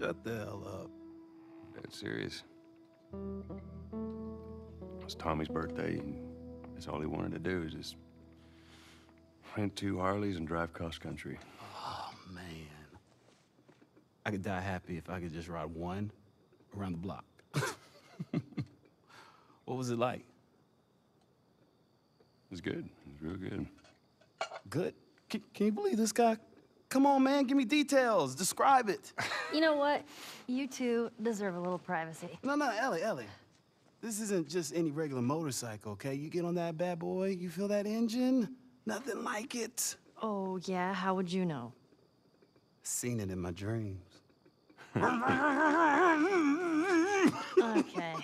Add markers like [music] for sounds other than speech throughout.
Shut the hell up. Dead serious. It was Tommy's birthday, and that's all he wanted to do is just rent two Harleys and drive cross country. Oh, man. I could die happy if I could just ride one around the block. [laughs] what was it like? It was good. It was real good. Good? Can, can you believe this guy? Come on, man, give me details. Describe it. [laughs] You know what? You two deserve a little privacy. No, no, Ellie, Ellie. This isn't just any regular motorcycle, okay? You get on that bad boy, you feel that engine? Nothing like it. Oh, yeah? How would you know? Seen it in my dreams. [laughs] Okay.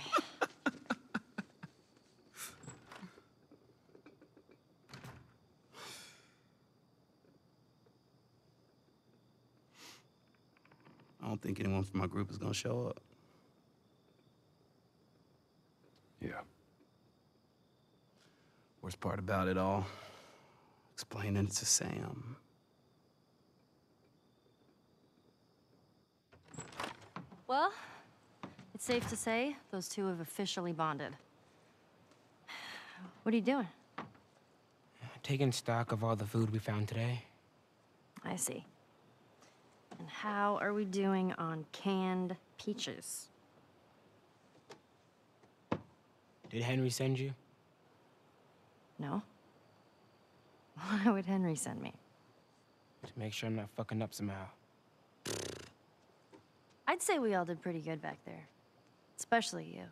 I don't think anyone from my group is gonna show up. Yeah. Worst part about it all, explaining it to Sam. Well, it's safe to say those two have officially bonded. What are you doing? Taking stock of all the food we found today. I see. And how are we doing on canned peaches? Did Henry send you? No? [laughs] Why would Henry send me? To make sure I'm not fucking up somehow. I'd say we all did pretty good back there. Especially you.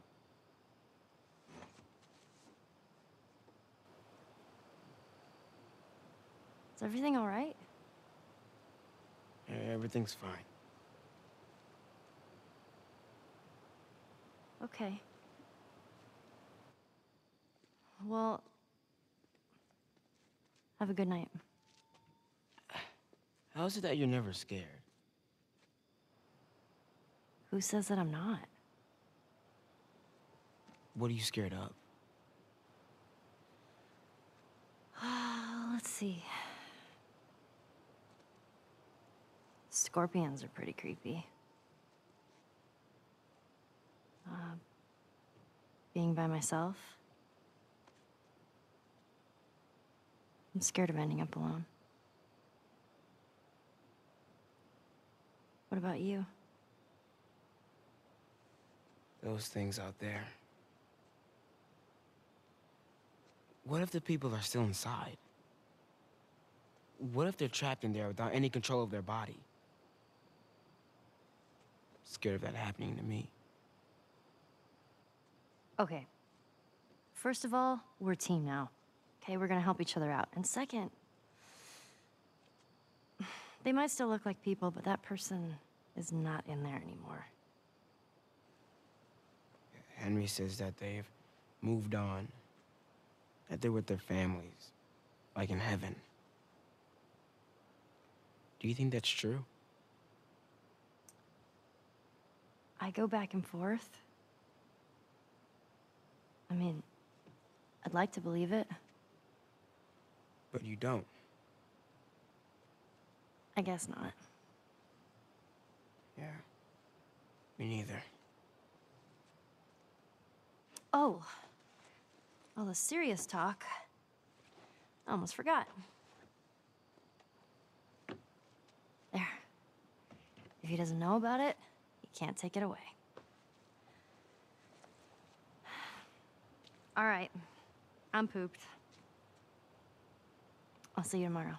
Is everything all right? Everything's fine. Okay. Well, have a good night. How is it that you're never scared? Who says that I'm not? What are you scared of? [sighs] Let's see. Scorpions are pretty creepy. Uh, being by myself. I'm scared of ending up alone. What about you? Those things out there. What if the people are still inside? What if they're trapped in there without any control of their body? Scared of that happening to me. Okay. First of all, we're a team now. Okay, we're gonna help each other out. And second, [sighs] they might still look like people, but that person is not in there anymore. Henry says that they've moved on. That they're with their families. Like in heaven. Do you think that's true? I go back and forth. I mean, I'd like to believe it. But you don't. I guess not. Yeah. Me neither. Oh. All the serious talk. I almost forgot. There. If he doesn't know about it, can't take it away. All right. I'm pooped. I'll see you tomorrow.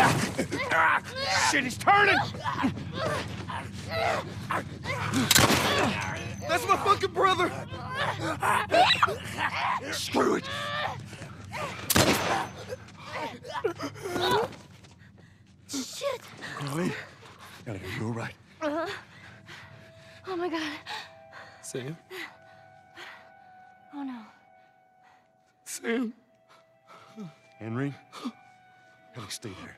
Ah, shit, he's turning! That's my fucking brother! Screw it! Shit! Ellie? Ellie, are you all right? Oh my god. Sam? Oh no. Sam? Henry? Ellie, stay there.